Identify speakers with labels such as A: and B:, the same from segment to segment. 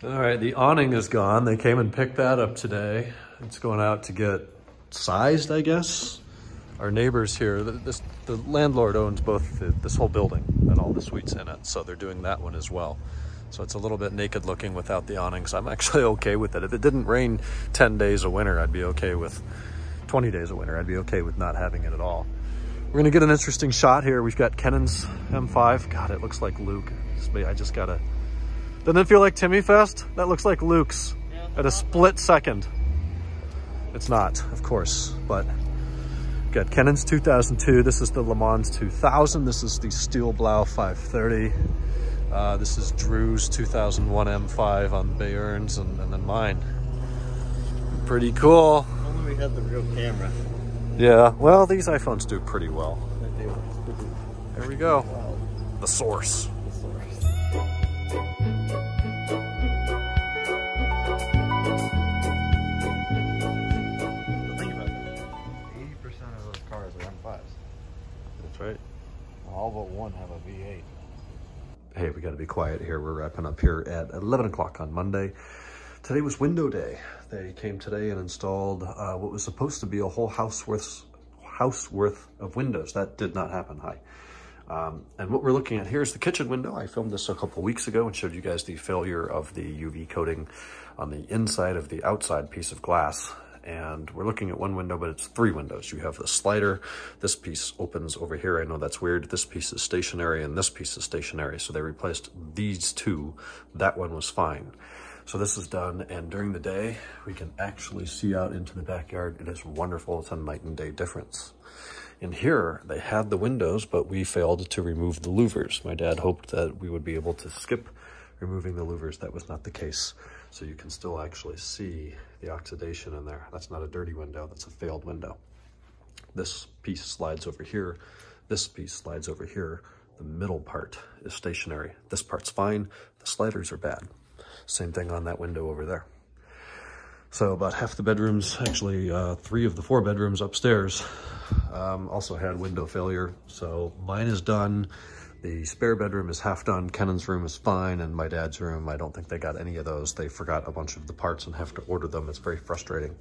A: All right, the awning is gone. They came and picked that up today. It's going out to get sized, I guess. Our neighbors here, this, the landlord owns both the, this whole building and all the suites in it, so they're doing that one as well. So it's a little bit naked looking without the awnings. I'm actually okay with it. If it didn't rain 10 days of winter, I'd be okay with 20 days of winter. I'd be okay with not having it at all. We're gonna get an interesting shot here. We've got Kenan's M5. God, it looks like Luke. I just gotta doesn't it feel like Timmy Fest? That looks like Luke's at a split second. It's not, of course, but got Kenan's 2002. This is the Le Mans 2000. This is the Steel Blau 530. Uh, this is Drew's 2001 M5 on Bayerns and, and then mine. Pretty cool.
B: Only we had the real camera.
A: Yeah, well, these iPhones do pretty well. There we go. The source.
B: All but one have a V8.
A: Hey, we got to be quiet here. We're wrapping up here at 11 o'clock on Monday. Today was window day. They came today and installed uh, what was supposed to be a whole house worth, house worth of windows. That did not happen. Hi. Um, and what we're looking at here is the kitchen window. I filmed this a couple weeks ago and showed you guys the failure of the UV coating on the inside of the outside piece of glass and we're looking at one window, but it's three windows. You have the slider, this piece opens over here. I know that's weird. This piece is stationary and this piece is stationary. So they replaced these two. That one was fine. So this is done, and during the day, we can actually see out into the backyard. It is wonderful. It's a night and day difference. In here, they had the windows, but we failed to remove the louvers. My dad hoped that we would be able to skip removing the louvers. That was not the case. So you can still actually see the oxidation in there. That's not a dirty window, that's a failed window. This piece slides over here. This piece slides over here. The middle part is stationary. This part's fine. The sliders are bad. Same thing on that window over there. So about half the bedrooms, actually uh, three of the four bedrooms upstairs um, also had window failure. So mine is done. The spare bedroom is half done. Kenan's room is fine, and my dad's room, I don't think they got any of those. They forgot a bunch of the parts and have to order them. It's very frustrating.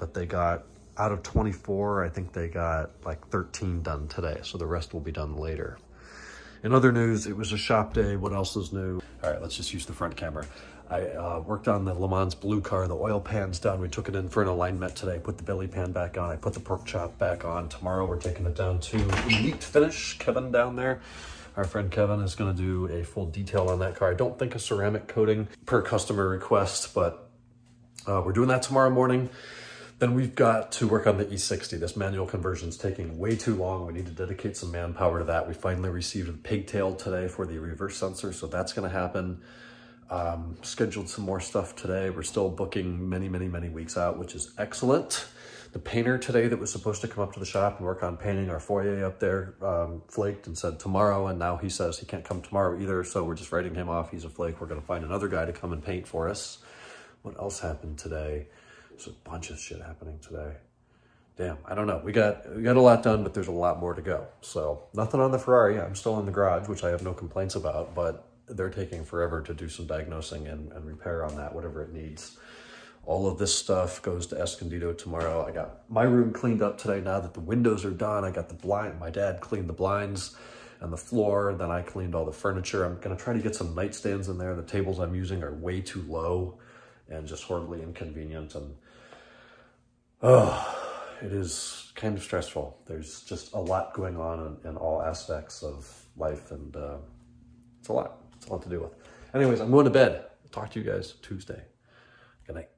A: But they got, out of 24, I think they got like 13 done today, so the rest will be done later. In other news, it was a shop day. What else is new? All right, let's just use the front camera. I uh, worked on the Le Mans blue car. The oil pan's done. We took it in for an alignment today. Put the belly pan back on. I put the pork chop back on. Tomorrow we're taking it down to elite finish. Kevin down there our friend Kevin is gonna do a full detail on that car. I don't think a ceramic coating per customer request, but uh, we're doing that tomorrow morning. Then we've got to work on the E60. This manual conversion is taking way too long. We need to dedicate some manpower to that. We finally received a pigtail today for the reverse sensor, so that's gonna happen. Um, scheduled some more stuff today. We're still booking many, many, many weeks out, which is excellent. The painter today that was supposed to come up to the shop and work on painting our foyer up there um, flaked and said tomorrow, and now he says he can't come tomorrow either, so we're just writing him off. He's a flake. We're going to find another guy to come and paint for us. What else happened today? There's a bunch of shit happening today. Damn, I don't know. We got we got a lot done, but there's a lot more to go. So nothing on the Ferrari. I'm still in the garage, which I have no complaints about, but they're taking forever to do some diagnosing and, and repair on that, whatever it needs. All of this stuff goes to Escondido tomorrow. I got my room cleaned up today now that the windows are done. I got the blind, my dad cleaned the blinds and the floor. Then I cleaned all the furniture. I'm gonna try to get some nightstands in there. The tables I'm using are way too low and just horribly inconvenient. And oh, it is kind of stressful. There's just a lot going on in, in all aspects of life and uh, it's a lot. It's a lot to do with. Anyways, I'm going to bed. Talk to you guys Tuesday. Good night.